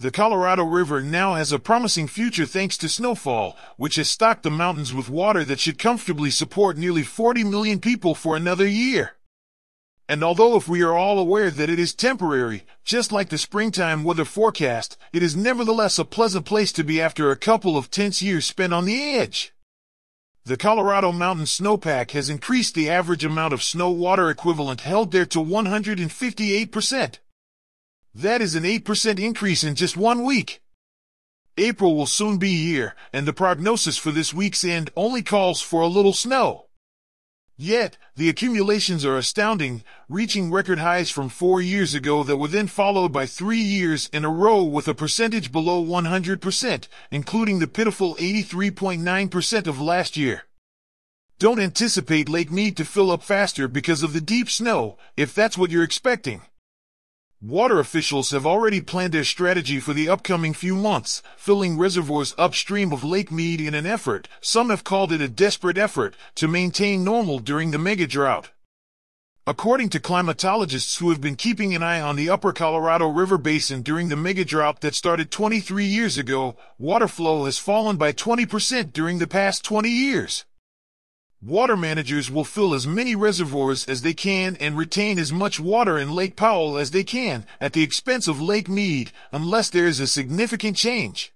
The Colorado River now has a promising future thanks to snowfall, which has stocked the mountains with water that should comfortably support nearly 40 million people for another year. And although if we are all aware that it is temporary, just like the springtime weather forecast, it is nevertheless a pleasant place to be after a couple of tense years spent on the edge. The Colorado Mountain Snowpack has increased the average amount of snow water equivalent held there to 158%. That is an 8% increase in just one week. April will soon be here, and the prognosis for this week's end only calls for a little snow. Yet, the accumulations are astounding, reaching record highs from four years ago that were then followed by three years in a row with a percentage below 100%, including the pitiful 83.9% of last year. Don't anticipate Lake Mead to fill up faster because of the deep snow, if that's what you're expecting. Water officials have already planned their strategy for the upcoming few months, filling reservoirs upstream of Lake Mead in an effort, some have called it a desperate effort, to maintain normal during the mega drought. According to climatologists who have been keeping an eye on the upper Colorado River Basin during the mega drought that started 23 years ago, water flow has fallen by 20% during the past 20 years. Water managers will fill as many reservoirs as they can and retain as much water in Lake Powell as they can at the expense of Lake Mead unless there is a significant change.